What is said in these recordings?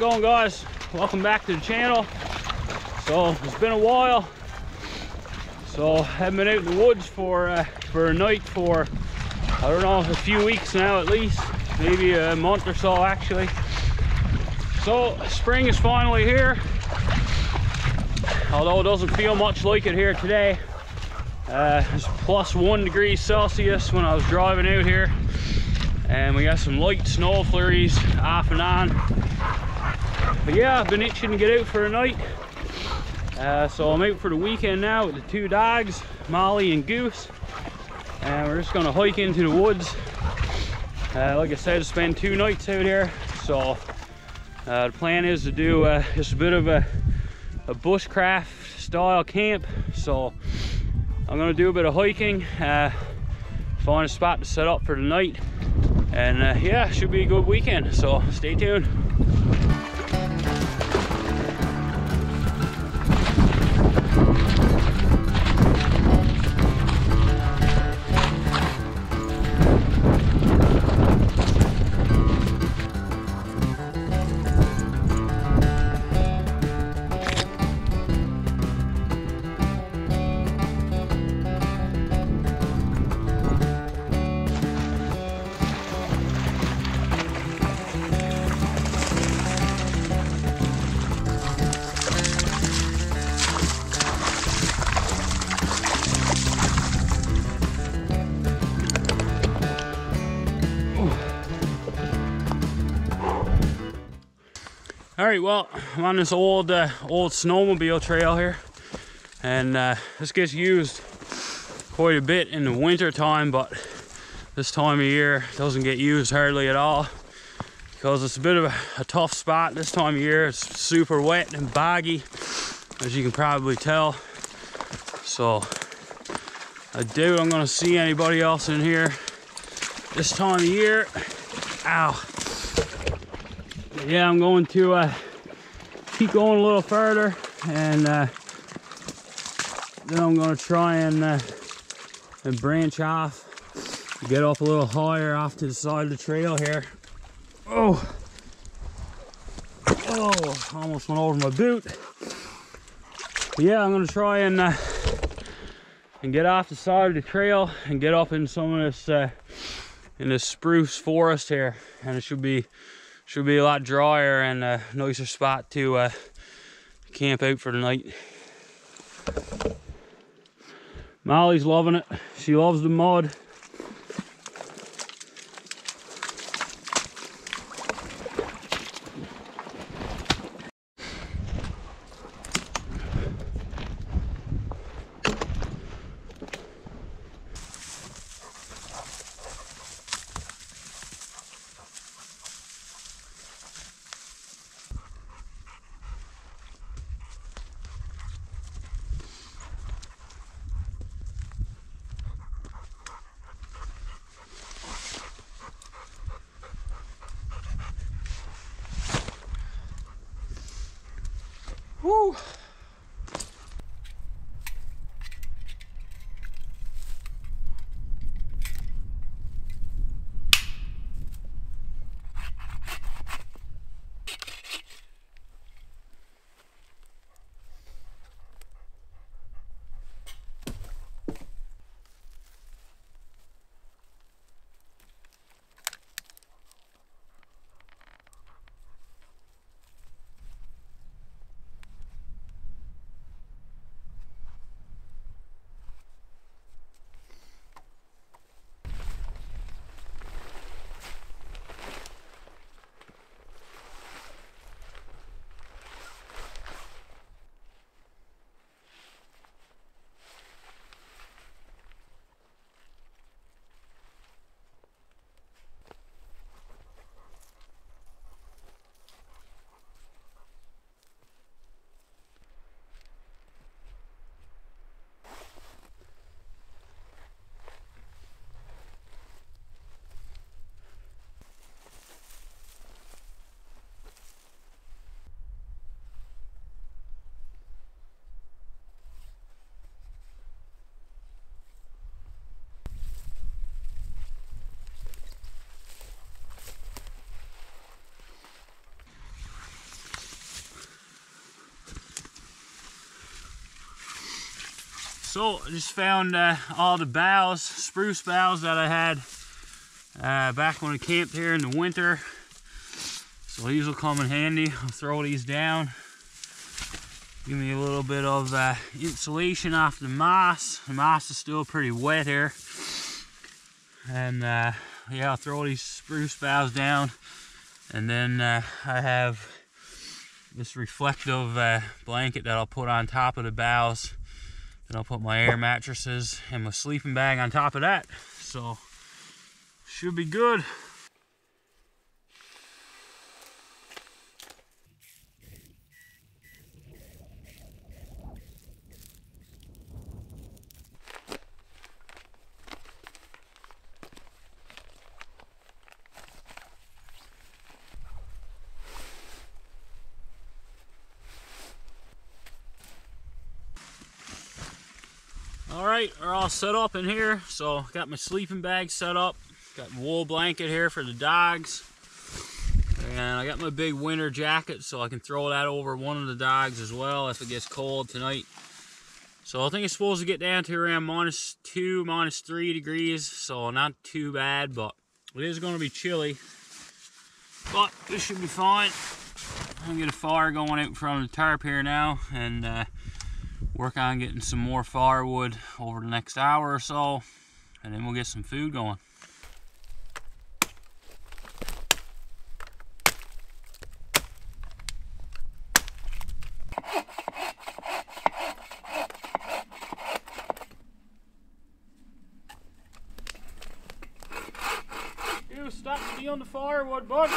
It going guys? Welcome back to the channel. So it's been a while. So I haven't been out in the woods for uh, for a night for I don't know a few weeks now at least, maybe a month or so actually. So spring is finally here. Although it doesn't feel much like it here today. Uh, it's plus one degree Celsius when I was driving out here. And we got some light snow flurries off and on. But yeah, I've been itching to get out for a night. Uh, so I'm out for the weekend now with the two dogs, Molly and Goose. And we're just gonna hike into the woods. Uh, like I said, spend two nights out here. So uh, the plan is to do uh, just a bit of a, a bushcraft style camp. So I'm gonna do a bit of hiking, uh, find a spot to set up for the night. And uh, yeah, should be a good weekend. So stay tuned. Right, well, I'm on this old uh, old snowmobile trail here, and uh, this gets used quite a bit in the winter time, but this time of year doesn't get used hardly at all because it's a bit of a, a tough spot this time of year. It's super wet and boggy, as you can probably tell. So I doubt I'm gonna see anybody else in here this time of year. Ow yeah, I'm going to uh, keep going a little further and uh, then I'm going to try and, uh, and branch off, get off a little higher off to the side of the trail here. Oh, oh, almost went over my boot. But yeah, I'm going to try and uh, and get off the side of the trail and get up in some of this uh, in this spruce forest here, and it should be should be a lot drier and a nicer spot to uh, camp out for the night. Molly's loving it. She loves the mud. So I just found uh, all the boughs, spruce boughs that I had uh, back when I camped here in the winter. So these will come in handy. I'll throw these down. Give me a little bit of uh, insulation off the moss. The moss is still pretty wet here. And uh, yeah, I'll throw these spruce boughs down. And then uh, I have this reflective uh, blanket that I'll put on top of the boughs. Then I'll put my air mattresses and my sleeping bag on top of that. So, should be good. We're all set up in here. So got my sleeping bag set up. Got wool blanket here for the dogs. And I got my big winter jacket so I can throw that over one of the dogs as well if it gets cold tonight. So I think it's supposed to get down to around minus two, minus three degrees. So not too bad, but it is going to be chilly. But this should be fine. I'm gonna get a fire going out in front of the tarp here now and uh, work on getting some more firewood over the next hour or so and then we'll get some food going. You stop stealing the firewood, bud.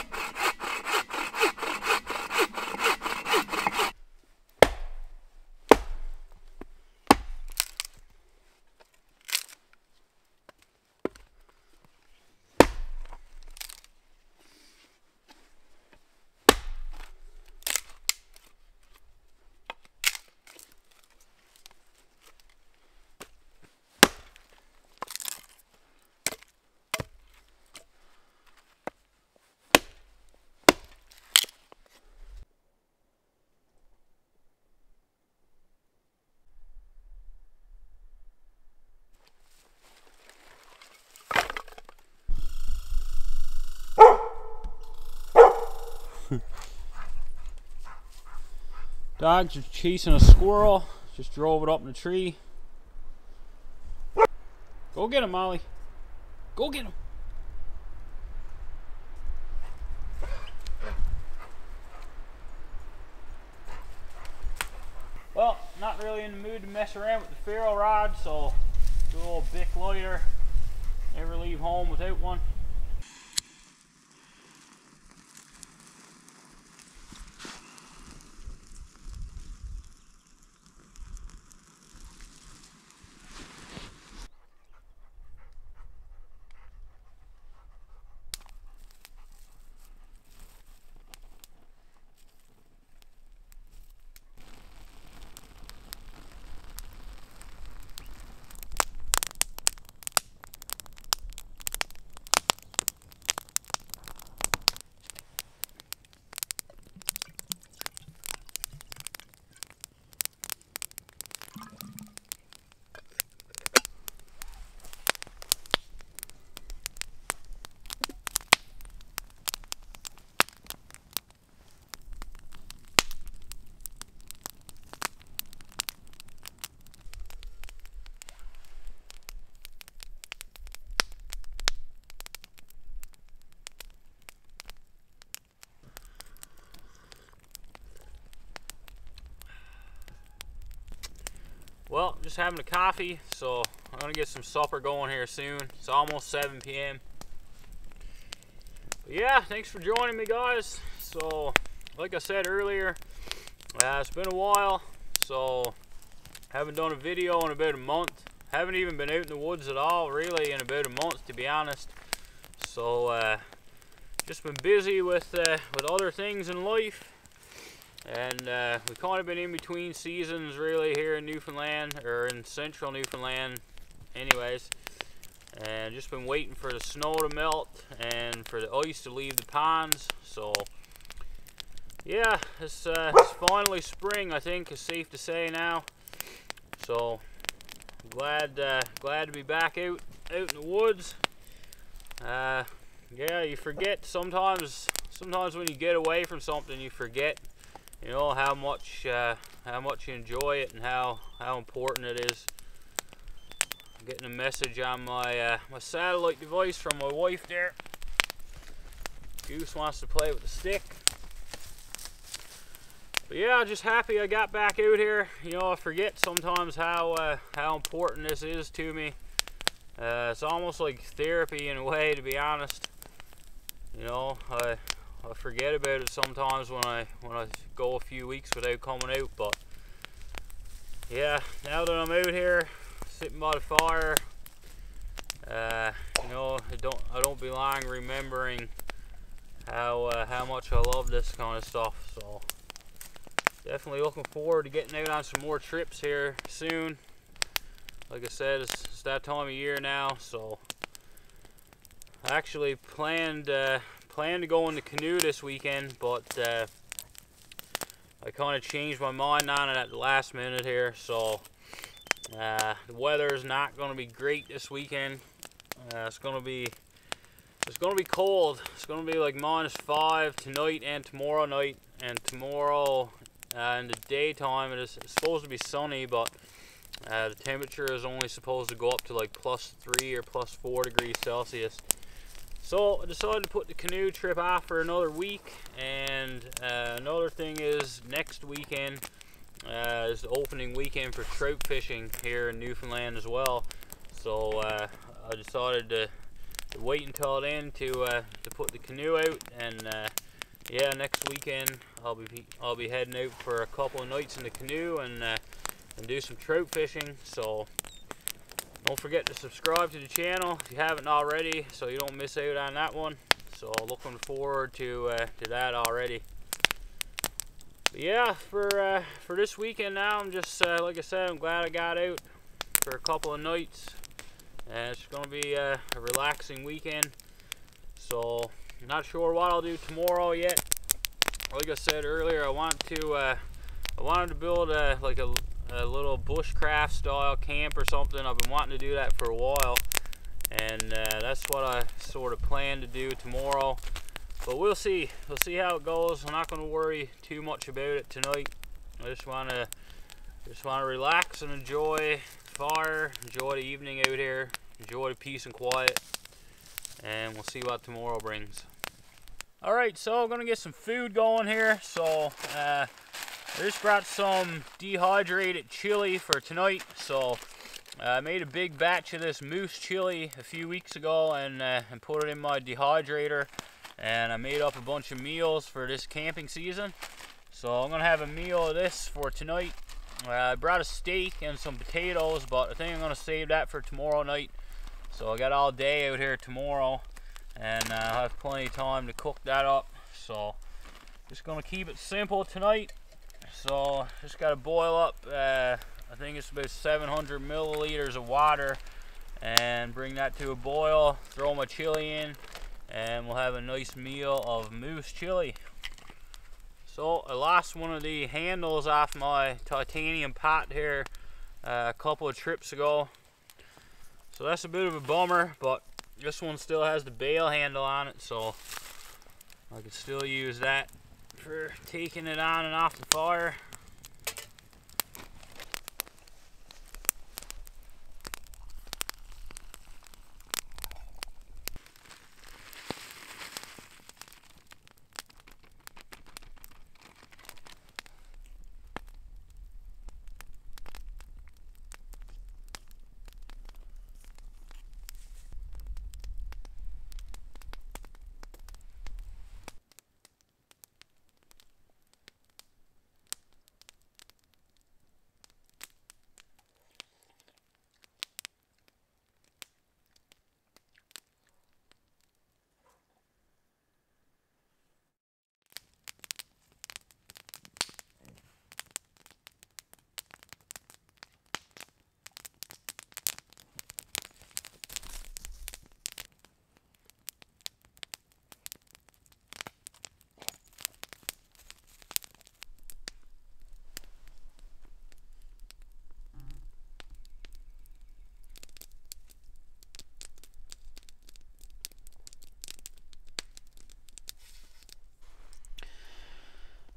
Dogs are chasing a squirrel. Just drove it up in the tree. Go get him, Molly. Go get him. Well, not really in the mood to mess around with the ferro rod, so do a little Bic lighter. Never leave home without one. Well, just having a coffee, so I'm gonna get some supper going here soon. It's almost 7 p.m. Yeah, thanks for joining me, guys. So, like I said earlier, uh, it's been a while, so haven't done a video in about a month. Haven't even been out in the woods at all, really, in about a month, to be honest. So, uh, just been busy with uh, with other things in life and uh, we've kind of been in between seasons really here in Newfoundland or in central Newfoundland anyways and just been waiting for the snow to melt and for the ice to leave the ponds so yeah it's, uh, it's finally spring I think is safe to say now so glad uh, glad to be back out out in the woods. Uh, yeah, you forget sometimes. Sometimes when you get away from something, you forget, you know, how much uh, how much you enjoy it and how how important it is. I'm getting a message on my uh, my satellite device from my wife there. Goose wants to play with the stick. But yeah, I'm just happy I got back out here. You know, I forget sometimes how uh, how important this is to me. Uh, it's almost like therapy in a way, to be honest. You know, I I forget about it sometimes when I when I go a few weeks without coming out. But yeah, now that I'm out here, sitting by the fire, uh, you know, I don't I don't be lying remembering how uh, how much I love this kind of stuff. So definitely looking forward to getting out on some more trips here soon. Like I said, it's, it's that time of year now, so I actually planned uh, planned to go in the canoe this weekend, but uh, I kind of changed my mind on it at the last minute here. So uh, the weather is not going to be great this weekend. Uh, it's going to be it's going to be cold. It's going to be like minus five tonight and tomorrow night. And tomorrow uh, in the daytime it is supposed to be sunny, but uh, the temperature is only supposed to go up to like plus three or plus four degrees Celsius. So I decided to put the canoe trip off for another week. And uh, another thing is next weekend uh, is the opening weekend for trout fishing here in Newfoundland as well. So uh, I decided to, to, wait until then to uh, to put the canoe out. And uh, yeah, next weekend I'll be I'll be heading out for a couple of nights in the canoe and uh, and do some trout fishing. So don't forget to subscribe to the channel if you haven't already so you don't miss out on that one. So looking forward to, uh, to that already. But yeah, for, uh, for this weekend now, I'm just, uh, like I said, I'm glad I got out for a couple of nights. And it's going to be uh, a relaxing weekend. So, not sure what I'll do tomorrow yet. Like I said earlier, I want to, uh, I wanted to build a, like a a little bushcraft style camp or something. I've been wanting to do that for a while and uh, that's what I sort of plan to do tomorrow. But we'll see. We'll see how it goes. I'm not going to worry too much about it tonight. I just want to just want to relax and enjoy fire, enjoy the evening out here, enjoy the peace and quiet, and we'll see what tomorrow brings. All right, so I'm gonna get some food going here. So uh, I just brought some dehydrated chili for tonight. So uh, I made a big batch of this moose chili a few weeks ago and, uh, and put it in my dehydrator. And I made up a bunch of meals for this camping season. So I'm gonna have a meal of this for tonight. Uh, I brought a steak and some potatoes, but I think I'm gonna save that for tomorrow night. So I got all day out here tomorrow and uh, I'll have plenty of time to cook that up. So just gonna keep it simple tonight so just got to boil up, uh, I think it's about 700 milliliters of water and bring that to a boil, throw my chili in, and we'll have a nice meal of moose chili. So I lost one of the handles off my titanium pot here uh, a couple of trips ago. So that's a bit of a bummer, but this one still has the bail handle on it, so I can still use that for taking it on and off the fire.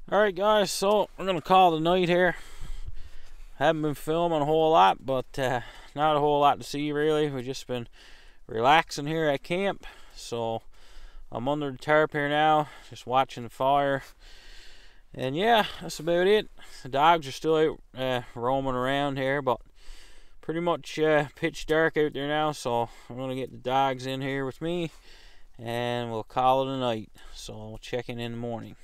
Alright guys, so we're gonna call the night here. Haven't been filming a whole lot, but uh, not a whole lot to see really. We've just been relaxing here at camp. So I'm under the tarp here now, just watching the fire. And yeah, that's about it. The dogs are still out uh, roaming around here, but pretty much uh, pitch dark out there now. So I'm gonna get the dogs in here with me, and we'll call it a night. So we'll check in in the morning.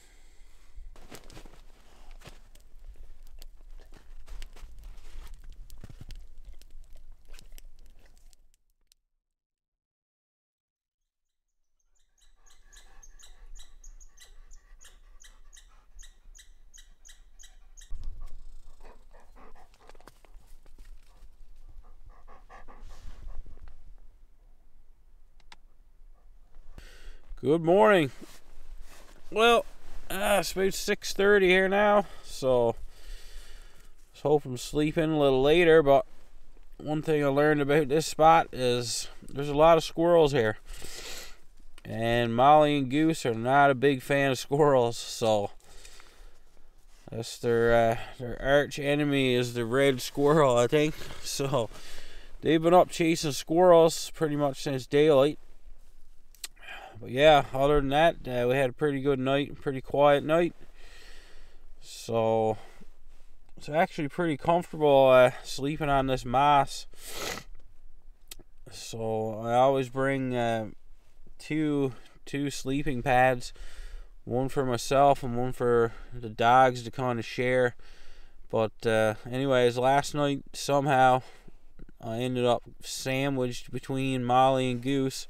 Good morning. Well, uh, it's about 6.30 here now, so I was hoping to sleep in a little later, but one thing I learned about this spot is there's a lot of squirrels here. And Molly and Goose are not a big fan of squirrels, so that's their uh, their arch enemy is the red squirrel, I think. So they've been up chasing squirrels pretty much since daylight but yeah, other than that, uh, we had a pretty good night, pretty quiet night. So it's actually pretty comfortable uh, sleeping on this moss. So I always bring uh, two two sleeping pads, one for myself and one for the dogs to kind of share. But uh, anyways, last night somehow I ended up sandwiched between Molly and Goose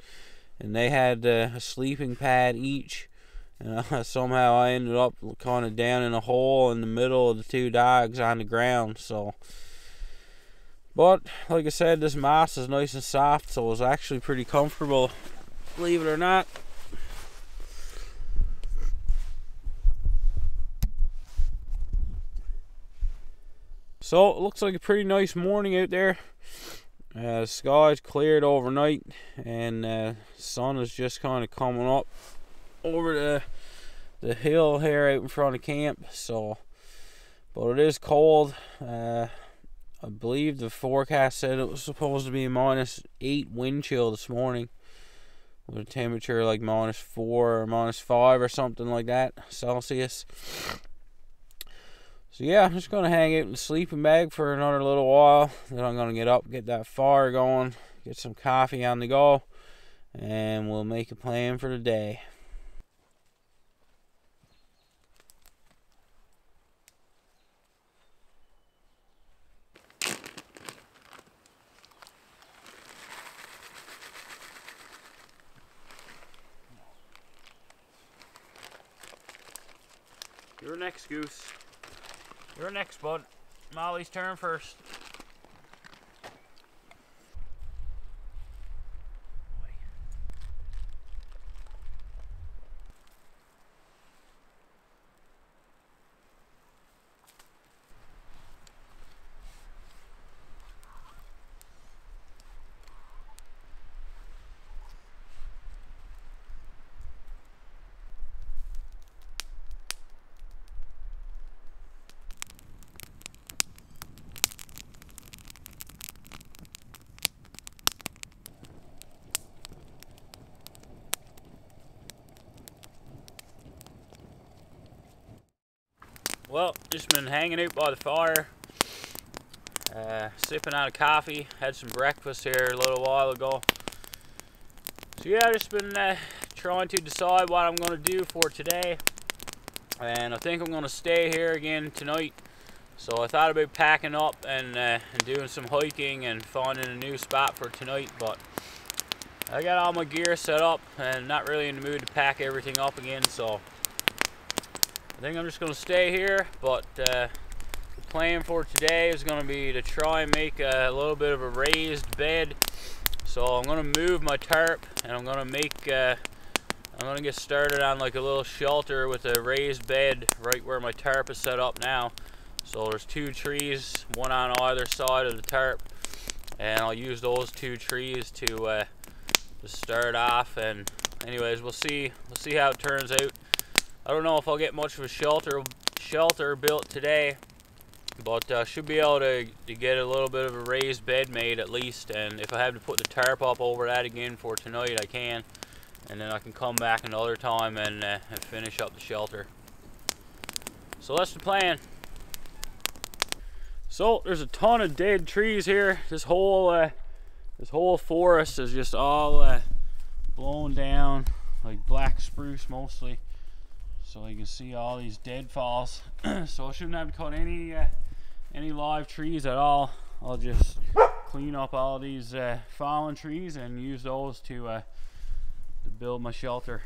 and they had uh, a sleeping pad each. And somehow I ended up kind of down in a hole in the middle of the two dogs on the ground. So, but like I said, this moss is nice and soft, so it was actually pretty comfortable, believe it or not. So it looks like a pretty nice morning out there. Uh, the sky's cleared overnight and uh, sun is just kind of coming up over the the hill here out in front of camp so but it is cold. Uh, I believe the forecast said it was supposed to be minus 8 wind chill this morning with a temperature like minus 4 or minus 5 or something like that Celsius so yeah, I'm just gonna hang out in the sleeping bag for another little while. Then I'm gonna get up, get that fire going, get some coffee on the go, and we'll make a plan for the day. You're next goose. You're next, bud. Molly's turn first. Well, just been hanging out by the fire, uh, sipping on a coffee. Had some breakfast here a little while ago. So yeah, just been uh, trying to decide what I'm going to do for today. And I think I'm going to stay here again tonight. So I thought about packing up and, uh, and doing some hiking and finding a new spot for tonight. But I got all my gear set up and not really in the mood to pack everything up again. So think I'm just going to stay here, but uh, the plan for today is going to be to try and make a, little bit of a raised bed. So I'm going to move my tarp and I'm going to make, uh, I'm going to get started on like a little shelter with a raised bed right where my tarp is set up now. So there's two trees, one on either side of the tarp, and I'll use those two trees to, uh, to start off. And anyways, we'll see, we'll see how it turns out. I don't know if I'll get much of a shelter shelter built today, but uh, should be able to, to get a little bit of a raised bed made at least. And if I have to put the tarp up over that again for tonight, I can. And then I can come back another time and, uh, and finish up the shelter. So that's the plan. So there's a ton of dead trees here. This whole uh, this whole forest is just all uh, blown down, like black spruce mostly. So you can see all these deadfalls. so I shouldn't have to cut any uh, any live trees at all. I'll just clean up all these uh, fallen trees and use those to uh, to build my shelter.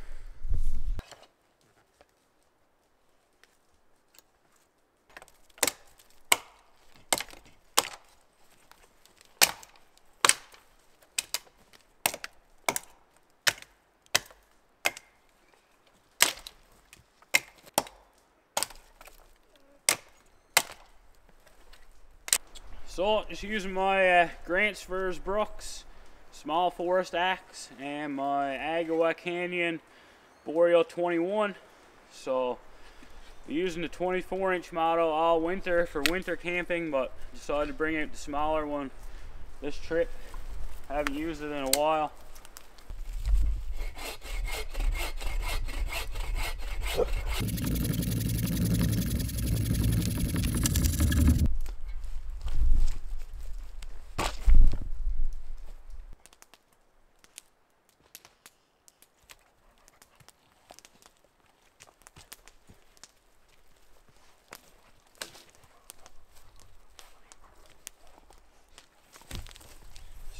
So just using my uh, Gransfors Bruk small forest axe and my Agawa Canyon Boreal 21. So using the 24 inch model all winter for winter camping but decided to bring out the smaller one this trip. Haven't used it in a while.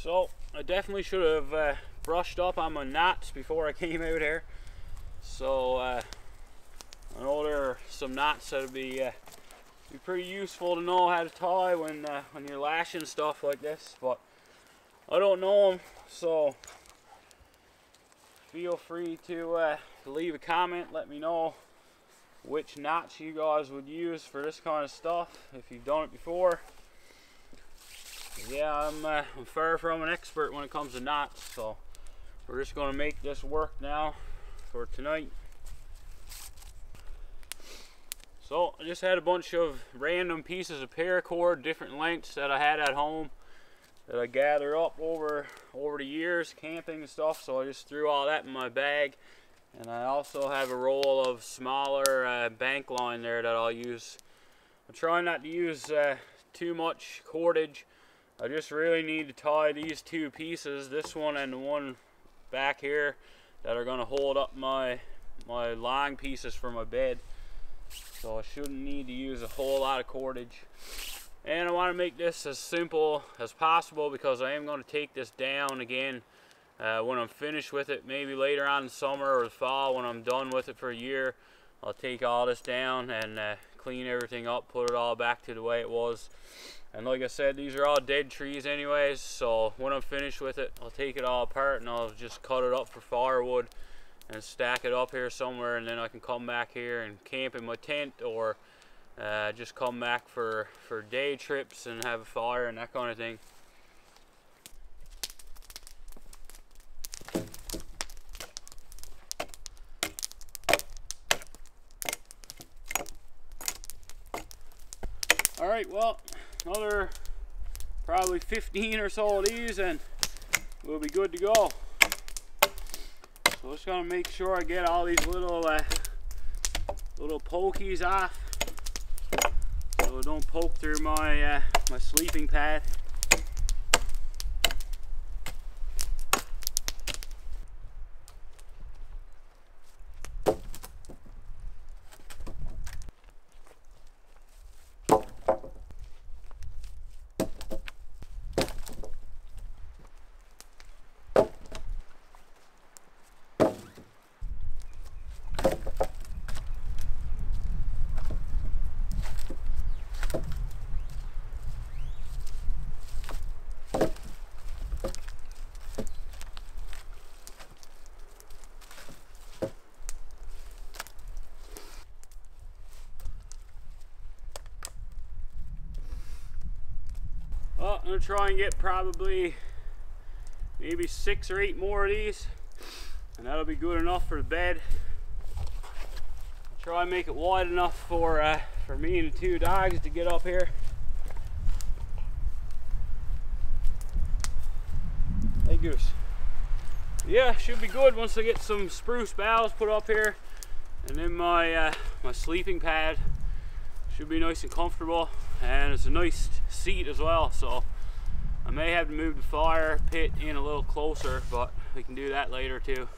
So I definitely should have uh, brushed up on my knots before I came out here. So uh, I know there are some knots that would be uh, be pretty useful to know how to tie when uh, when you're lashing stuff like this, but I don't know them. So feel free to uh, leave a comment. Let me know which knots you guys would use for this kind of stuff if you've done it before yeah, I'm, uh, I'm far from an expert when it comes to knots, so we're just going to make this work now for tonight. So I just had a bunch of random pieces of paracord, different lengths that I had at home that I gather up over over the years camping and stuff. So I just threw all that in my bag, and I also have a roll of smaller uh, bank line there that I'll use. I'm trying not to use uh, too much cordage I just really need to tie these two pieces, this one and the one back here, that are going to hold up my my line pieces for my bed. So I shouldn't need to use a whole lot of cordage. And I want to make this as simple as possible because I am going to take this down again uh, when I'm finished with it, maybe later on in summer or fall when I'm done with it for a year. I'll take all this down and uh, clean everything up, put it all back to the way it was. And like I said, these are all dead trees anyways, so when I'm finished with it, I'll take it all apart and I'll just cut it up for firewood and stack it up here somewhere and then I can come back here and camp in my tent or uh, just come back for, for day trips and have a fire and that kind of thing. All right, well, another probably 15 or so of these and we'll be good to go. So just gonna make sure I get all these little uh, little pokies off so it don't poke through my uh, my sleeping pad. Well, I'm gonna try and get probably maybe six or eight more of these and that'll be good enough for the bed. Try and make it wide enough for uh, for me and the two dogs to get up here. Hey Goose. Yeah, should be good once I get some spruce boughs put up here. And then my uh, my sleeping pad should be nice and comfortable. And it's a nice seat as well, so I may have to move the fire pit in a little closer, but we can do that later too.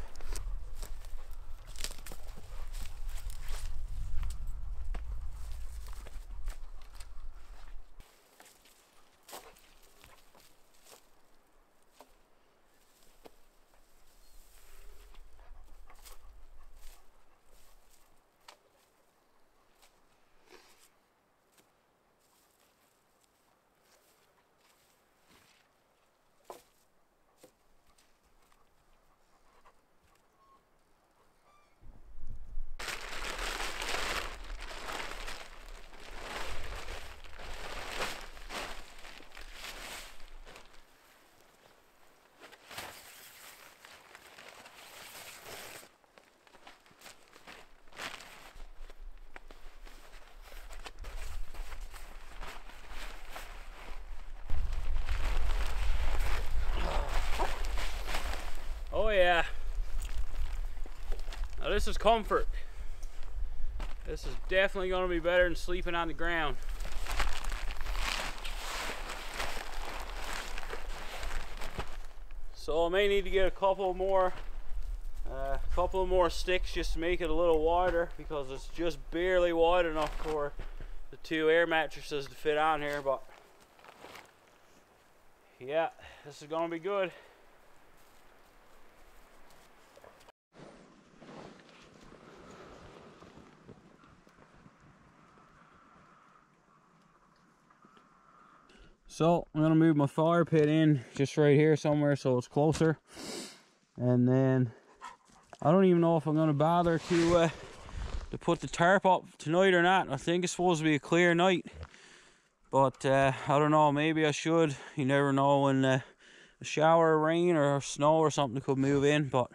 Oh yeah. Now this is comfort. This is definitely going to be better than sleeping on the ground. So I may need to get a couple more, a uh, couple more sticks just to make it a little wider because it's just barely wide enough for the two air mattresses to fit on here. But yeah, this is going to be good. So I'm gonna move my fire pit in just right here somewhere so it's closer. And then I don't even know if I'm gonna bother to uh, to put the tarp up tonight or not. I think it's supposed to be a clear night. But uh, I don't know, maybe I should. You never know when uh, a shower of rain or snow or something could move in, but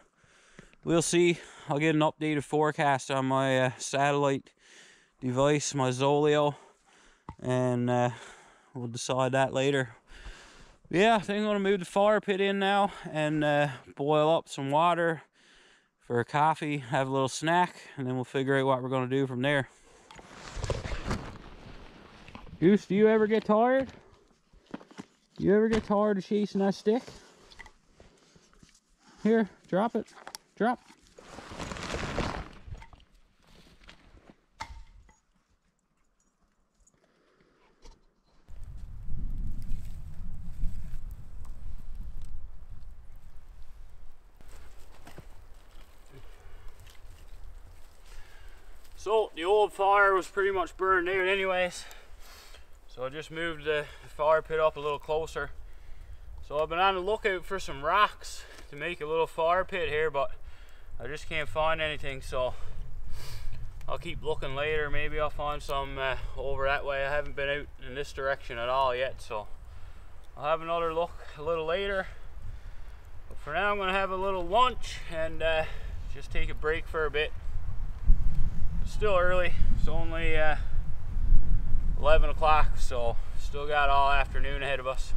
we'll see. I'll get an updated forecast on my uh, satellite device, my Zoleo, and uh, we'll decide that later. Yeah, I think I'm gonna move the fire pit in now and uh, boil up some water for a coffee, have a little snack, and then we'll figure out what we're gonna do from there. Goose, do you ever get tired? You ever get tired of chasing that stick? Here, drop it. Drop. So the old fire was pretty much burned out anyways. So I just moved the fire pit up a little closer. So I've been on the lookout for some rocks to make a little fire pit here, but I just can't find anything. So I'll keep looking later. Maybe I'll find some uh, over that way. I haven't been out in this direction at all yet. So I'll have another look a little later. But for now, I'm gonna have a little lunch and uh, just take a break for a bit still early. It's only uh, 11 o'clock, so still got all afternoon ahead of us.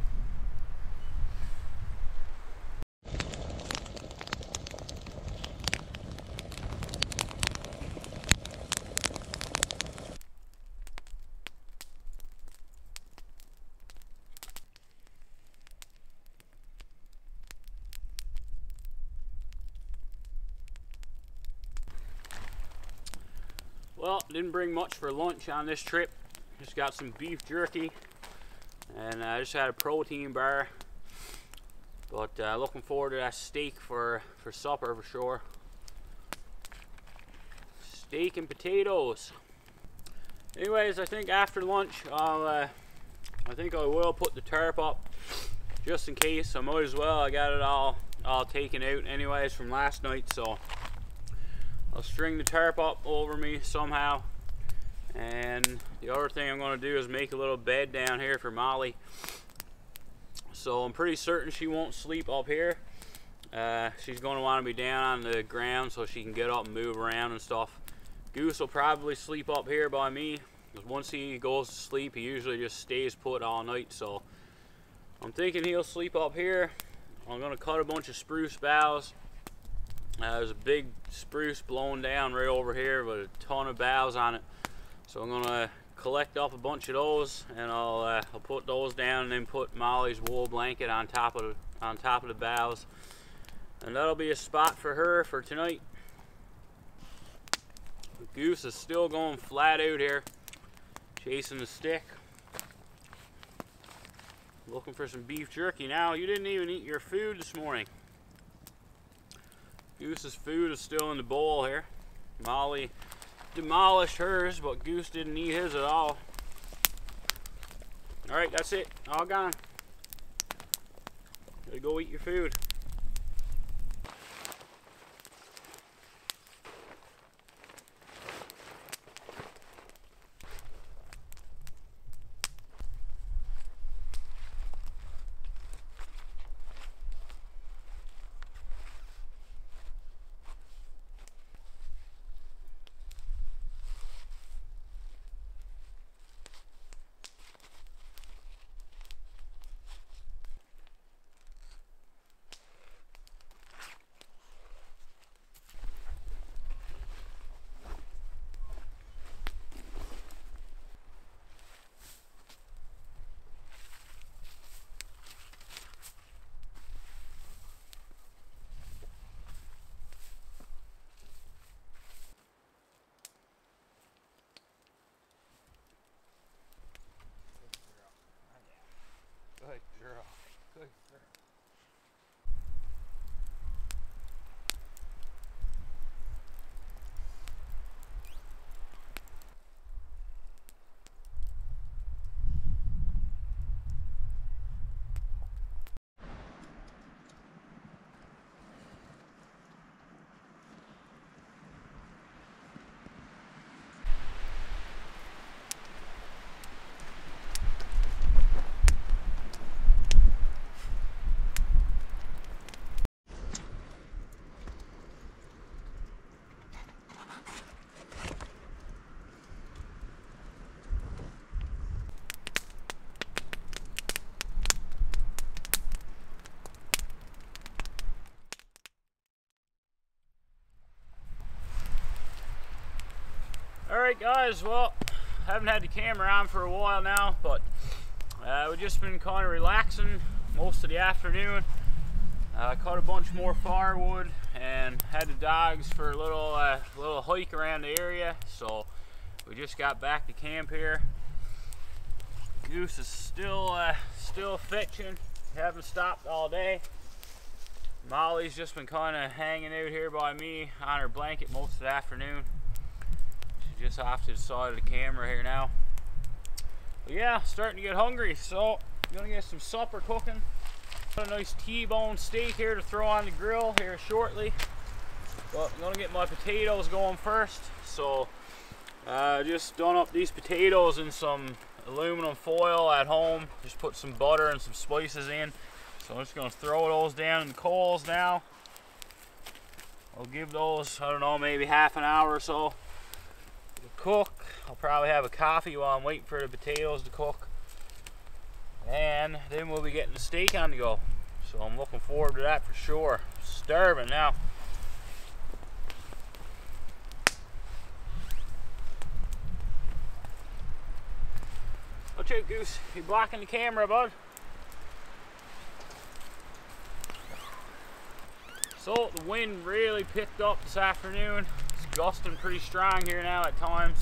Well, didn't bring much for lunch on this trip. Just got some beef jerky and I just had a protein bar. But uh, looking forward to that steak for, for supper for sure. Steak and potatoes. Anyways, I think after lunch, I'll, uh, I think I will put the tarp up just in case. I might as well. I got it all, all taken out anyways from last night, so I'll string the tarp up over me somehow. And the other thing I'm going to do is make a little bed down here for Molly. So I'm pretty certain she won't sleep up here. Uh, she's going to want to be down on the ground so she can get up and move around and stuff. Goose will probably sleep up here by me. Once he goes to sleep, he usually just stays put all night. So I'm thinking he'll sleep up here. I'm gonna cut a bunch of spruce boughs. Uh, there's a big spruce blown down right over here with a ton of boughs on it. So I'm gonna collect up a bunch of those and I'll, uh, I'll put those down and then put Molly's wool blanket on top of the, on top of the boughs. And that'll be a spot for her for tonight. The goose is still going flat out here, chasing the stick. Looking for some beef jerky now. You didn't even eat your food this morning. Goose's food is still in the bowl here. Molly demolished hers, but Goose didn't eat his at all. All right, that's it. All gone. Gotta go eat your food. Alright guys, well, haven't had the camera on for a while now, but uh, we've just been kind of relaxing most of the afternoon. I uh, caught a bunch more firewood and had the dogs for a little, uh, little hike around the area, so we just got back to camp here. Goose is still, uh, still fetching, haven't stopped all day. Molly's just been kind of hanging out here by me on her blanket most of the afternoon just off to the side of the camera here now. But yeah, starting to get hungry, so gonna get some supper cooking. Got a nice T-bone steak here to throw on the grill here shortly. But I'm gonna get my potatoes going first. So uh, just done up these potatoes in some aluminum foil at home. Just put some butter and some spices in. So I'm just gonna throw those down in the coals now. I'll give those, I don't know, maybe half an hour or so cook. I'll probably have a coffee while I'm waiting for the potatoes to cook. And then we'll be getting the steak on the go. So I'm looking forward to that for sure. Starving now. Watch out, Goose. You're blocking the camera, bud. So the wind really picked up this afternoon gusting pretty strong here now at times.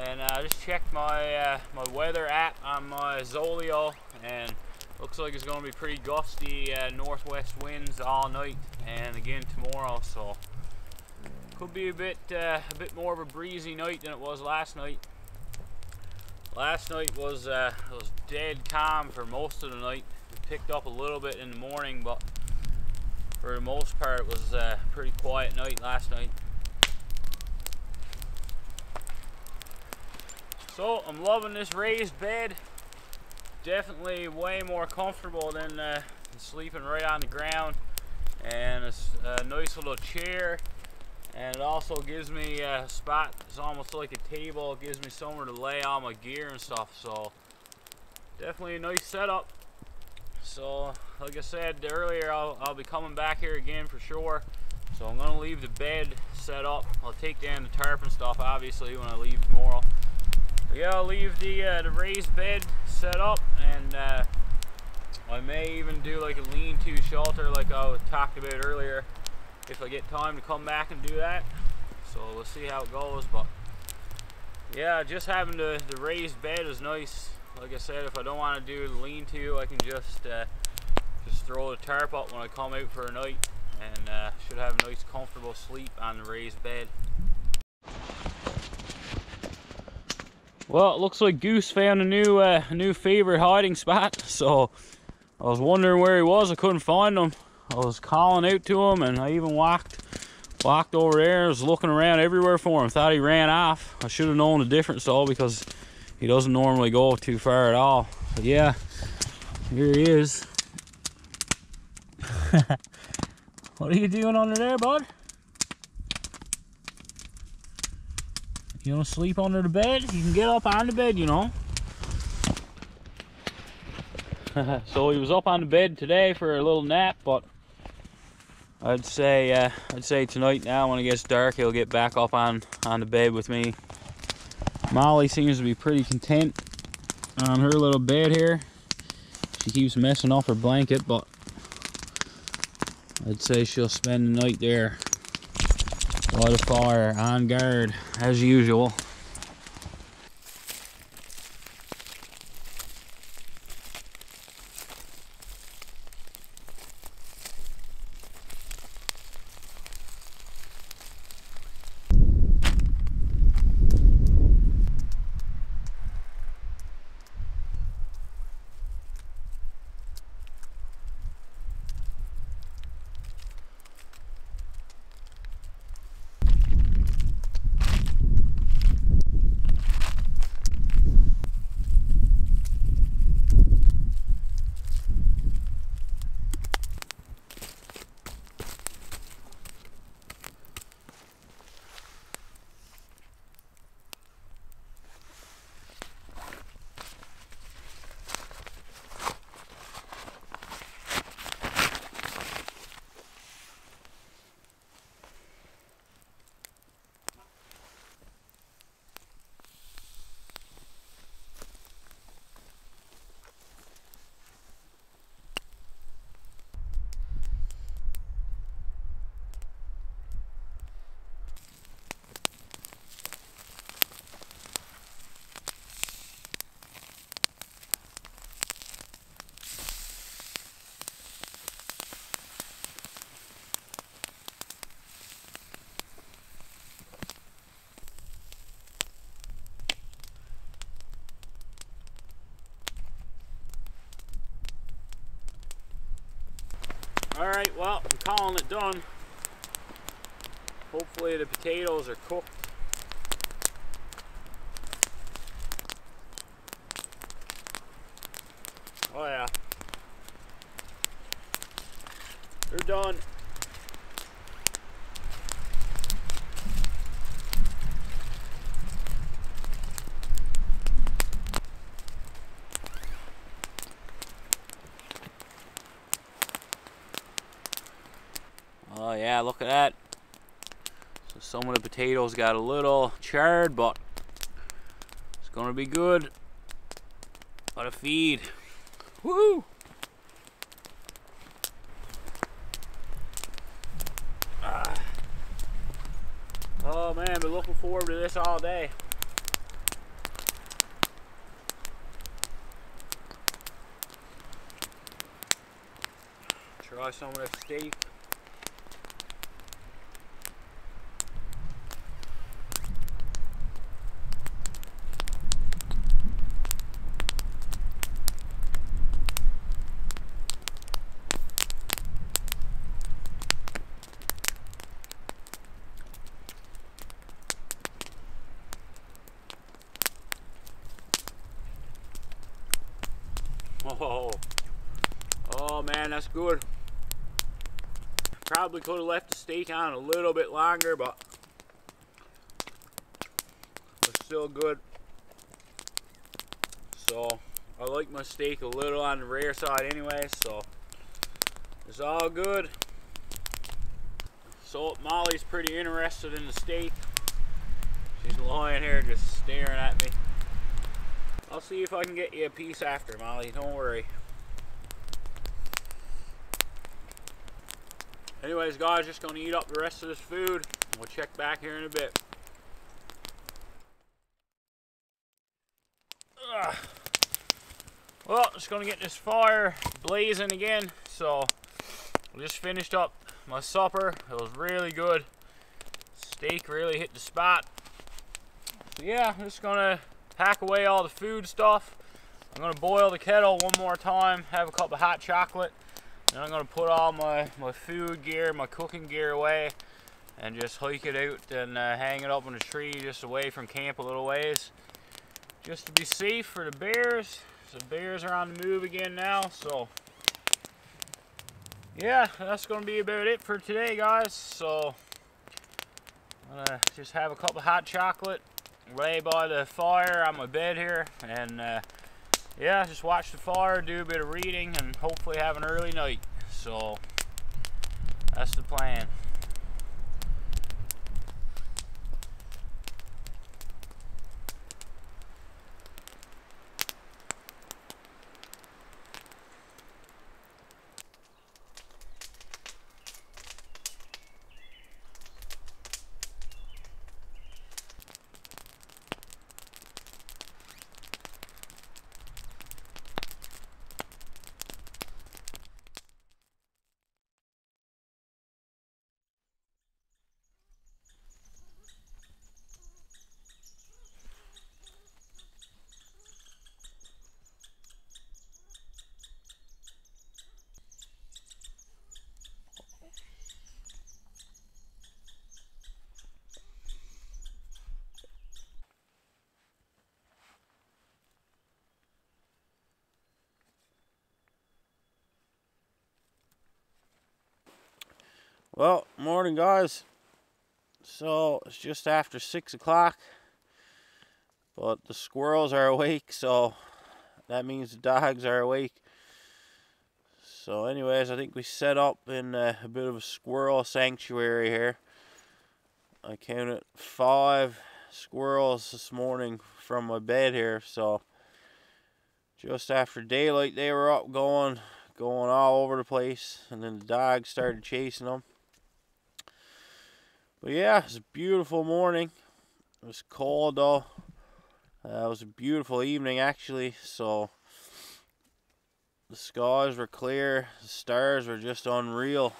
And I uh, just checked my uh, my weather app on my Zoleo and looks like it's going to be pretty gusty uh, northwest winds all night and again tomorrow. So could be a bit uh, a bit more of a breezy night than it was last night. Last night was uh, was dead calm for most of the night. It picked up a little bit in the morning, but for the most part, it was a pretty quiet night last night. So I'm loving this raised bed. Definitely way more comfortable than, uh, sleeping right on the ground. And it's a nice little chair And it also gives me a spot, it's almost like a table, it gives me somewhere to lay all my gear and stuff, so definitely a nice setup. So, like I said earlier, I'll, I'll be coming back here again for sure. So I'm gonna leave the bed set up. I'll take down the tarp and stuff, obviously, when I leave tomorrow. Yeah, I'll leave the, uh, the raised bed set up, and uh, I may even do like a lean-to shelter like I talked about earlier if I get time to come back and do that. So we'll see how it goes. But yeah, just having the, the raised bed is nice. Like I said, if I don't want to do the lean-to, I can just uh, just throw the tarp up when I come out for a night and uh, should have a nice comfortable sleep on the raised bed. Well, it looks like Goose found a new uh, new favorite hiding spot. So I was wondering where he was. I couldn't find him. I was calling out to him and I even walked walked over there. I was looking around everywhere for him. Thought he ran off. I should have known the difference though because he doesn't normally go too far at all. But yeah, here he is. what are you doing under there, bud? You don't sleep under the bed? You can get up on the bed, you know. so he was up on the bed today for a little nap, but I'd say uh, I'd say tonight now when it gets dark he'll get back up on on the bed with me. Molly seems to be pretty content on her little bed here. She keeps messing off her blanket, but I'd say she'll spend the night there by the fire on guard as usual. All right, well, I'm calling it done. Hopefully the potatoes are cooked. Oh yeah. They're done. Oh yeah, look at that. So some of the potatoes got a little charred, but it's gonna be good. What a feed. Woo! Ah. Oh man, been looking forward to this all day. Try some of that steak. Oh, oh man, that's good. Probably could have left the steak on a little bit longer, but it's still good. So I like my steak a little on the rare side anyway, so it's all good. So Molly's pretty interested in the steak. She's lying here just staring at me. I'll see if I can get you a piece after, Molly. Don't worry. Anyways, guys, just gonna eat up the rest of this food. And we'll check back here in a bit. Ugh. Well, just gonna get this fire blazing again. So, we just finished up my supper. It was really good. Steak really hit the spot. So yeah, just gonna pack away all the food stuff. I'm gonna boil the kettle one more time, have a cup of hot chocolate, and I'm gonna put all my, my food gear, my cooking gear away, and just hike it out and uh, hang it up on a tree just away from camp a little ways. Just to be safe for the bears. The bears are on the move again now, so yeah, that's going to be about it for today, guys. So, I'm to just have a cup of hot chocolate, lay by the fire on my bed here, and uh, yeah, just watch the fire, do a bit of reading, and hopefully have an early night. So, that's the plan. Well, morning guys. So it's just after six o'clock, but the squirrels are awake, so that means the dogs are awake. So, anyways, I think we set up in a, a bit of a squirrel sanctuary here. I counted five squirrels this morning from my bed here, so just after daylight they were up going going all over the place and then the dogs started chasing them but yeah, it's a beautiful morning. It was cold though. Uh, it was a beautiful evening actually. So the skies were clear. The stars were just unreal.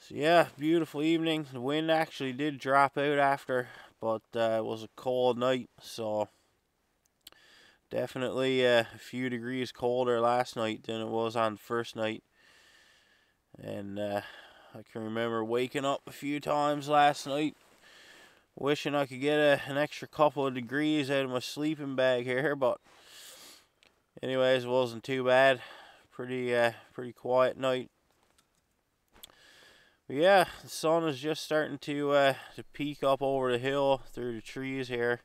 So yeah, beautiful evening. The wind actually did drop out after, but uh, it was a cold night. So definitely uh, a few degrees colder last night than it was on the first night. And uh, I can remember waking up a few times last night wishing I could get a, an extra couple of degrees out of my sleeping bag here, but anyways, it wasn't too bad. Pretty uh, pretty quiet night. But yeah, the sun is just starting to uh, to peek up over the hill through the trees here,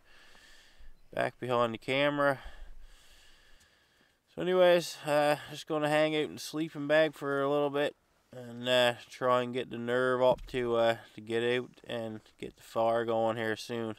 back behind the camera. So anyways, uh, just going to hang out in the sleeping bag for a little bit and uh, try and get the nerve up to uh, to get out and get the fire going here soon.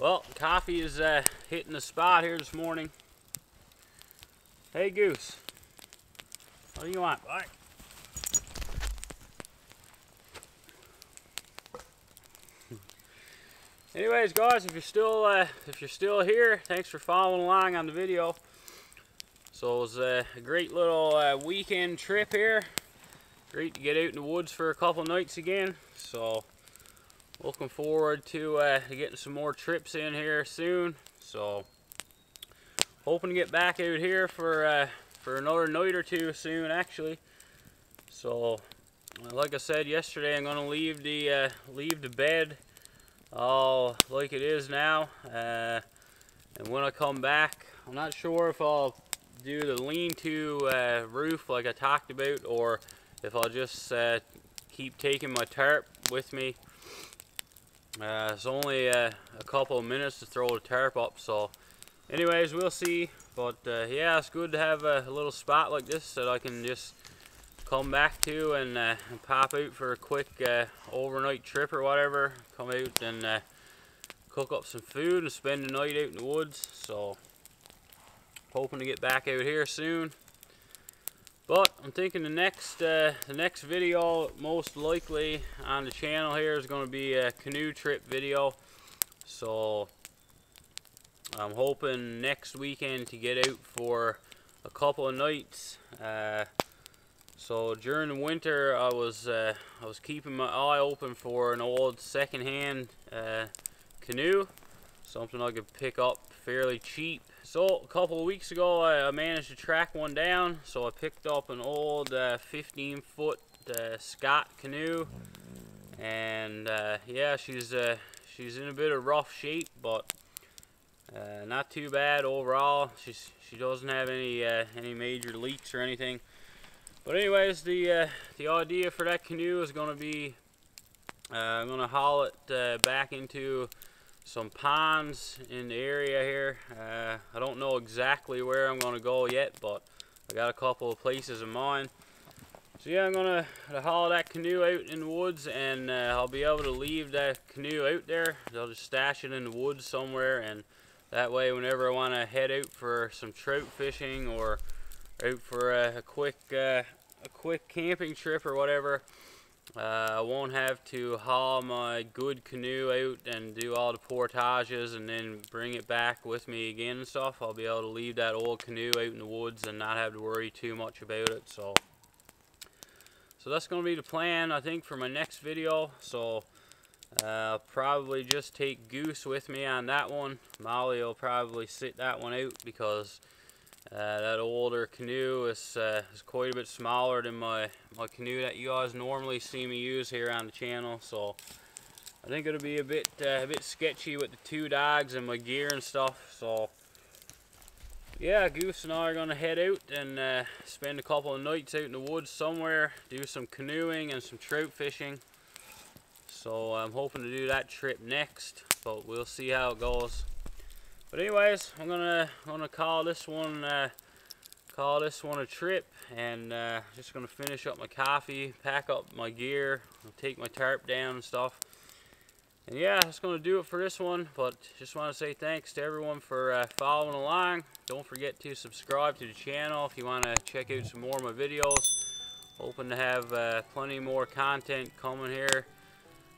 Well, coffee is uh, hitting the spot here this morning. Hey, Goose. What do you want? Bye. Anyways, guys, if you're still uh, if you're still here, thanks for following along on the video. So it was a great little uh, weekend trip here. Great to get out in the woods for a couple nights again. So looking forward to uh, getting some more trips in here soon. So hoping to get back out here for uh, for another night or two soon, actually. So like I said yesterday, I'm gonna leave the uh, leave the bed all like it is now. Uh, and when I come back, I'm not sure if I'll do the lean-to uh, roof like I talked about or if I'll just uh, keep taking my tarp with me. Uh, it's only uh, a couple of minutes to throw the tarp up so anyways we'll see. But uh, yeah it's good to have a, little spot like this that I can just come back to and, uh, and pop out for a quick overnight trip or whatever. Come out and cook up some food and spend the night out in the woods. So hoping to get back out here soon. But I'm thinking the next uh, the next video most likely on the channel here is going to be a canoe trip video. So I'm hoping next weekend to get out for a couple of nights. Uh, so during the winter I was uh, I was keeping my eye open for an old secondhand uh, canoe, something I could pick up fairly cheap so a couple of weeks ago I managed to track one down. So I picked up an old uh, 15 foot uh, Scott canoe. And uh, yeah she's uh, she's in a bit of rough shape but uh, not too bad overall. She's she doesn't have any uh, any major leaks or anything. But anyways the the idea for that canoe is going to be I'm going to haul it back into some ponds in the area here. Uh, I don't know exactly where I'm going to go yet, but I got a couple of places in mind. So yeah, I'm to haul that canoe out in the woods and uh, I'll be able to leave that canoe out there. I'll just stash it in the woods somewhere and that way whenever I want to head out for some trout fishing or out for a, a quick uh, a quick camping trip or whatever, uh, I won't have to haul my good canoe out and do all the portages and then bring it back with me again and stuff. I'll be able to leave that old canoe out in the woods and not have to worry too much about it. So, so that's going to be the plan I think for my next video. So uh, probably just take Goose with me on that one. Molly will probably sit that one out because uh, that older canoe is, uh, is quite a bit smaller than my, my canoe that you guys normally see me use here on the channel. So I think it'll be a bit uh, a bit sketchy with the two dogs and my gear and stuff. So yeah, Goose and I are going to head out and uh, spend a couple of nights out in the woods somewhere, do some canoeing and some trout fishing. So I'm hoping to do that trip next, but we'll see how it goes. But anyways, I'm gonna I'm gonna call this one uh, call this one a trip, and uh, just gonna finish up my coffee, pack up my gear, take my tarp down and stuff. And yeah, that's gonna do it for this one. But just want to say thanks to everyone for uh, following along. Don't forget to subscribe to the channel if you want to check out some more of my videos. Hoping to have uh, plenty more content coming here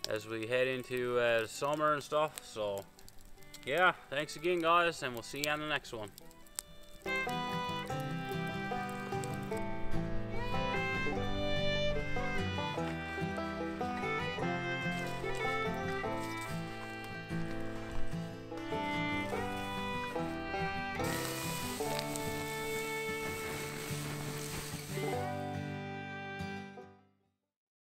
as we head into uh, summer and stuff. So yeah, thanks again, guys, and we'll see you on the next one.